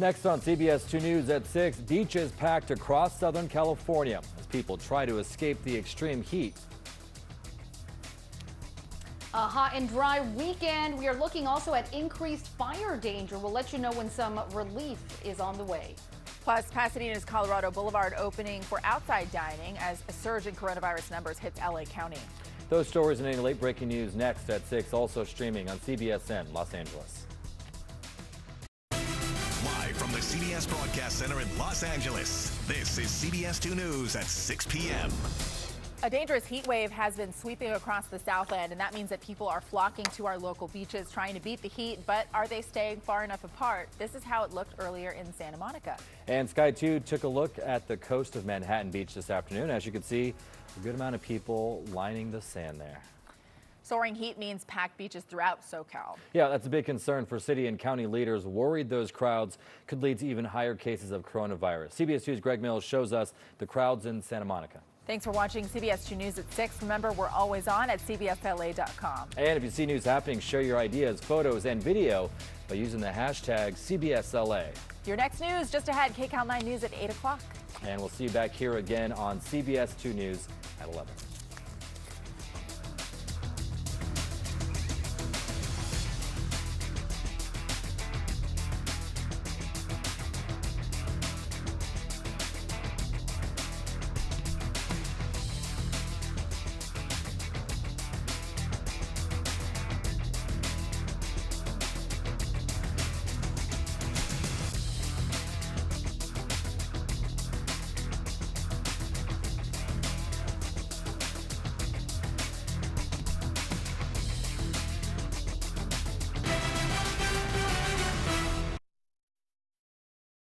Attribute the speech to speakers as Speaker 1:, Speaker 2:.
Speaker 1: Next on CBS 2 News at 6, beaches packed across Southern California as people try to escape the extreme heat.
Speaker 2: A hot and dry weekend. We are looking also at increased fire danger. We'll let you know when some relief is on the way.
Speaker 3: Plus, Pasadena's Colorado Boulevard opening for outside dining as a surge in coronavirus numbers hits LA County.
Speaker 1: Those stories and any late breaking news next at 6, also streaming on CBSN Los Angeles.
Speaker 4: Live from the CBS Broadcast Center in Los Angeles, this is CBS 2 News at 6 p.m.
Speaker 3: A dangerous heat wave has been sweeping across the Southland, and that means that people are flocking to our local beaches trying to beat the heat. But are they staying far enough apart? This is how it looked earlier in Santa Monica.
Speaker 1: And Sky 2 took a look at the coast of Manhattan Beach this afternoon. As you can see, a good amount of people lining the sand there.
Speaker 3: Soaring heat means packed beaches throughout SoCal.
Speaker 1: Yeah, that's a big concern for city and county leaders, worried those crowds could lead to even higher cases of coronavirus. CBS 2's Greg Mills shows us the crowds in Santa Monica.
Speaker 3: Thanks for watching CBS 2 News at 6. Remember, we're always on at CBSLA.com.
Speaker 1: And if you see news happening, share your ideas, photos, and video by using the hashtag CBSLA.
Speaker 3: Your next news just ahead, KCAL 9 News at 8 o'clock.
Speaker 1: And we'll see you back here again on CBS 2 News at 11.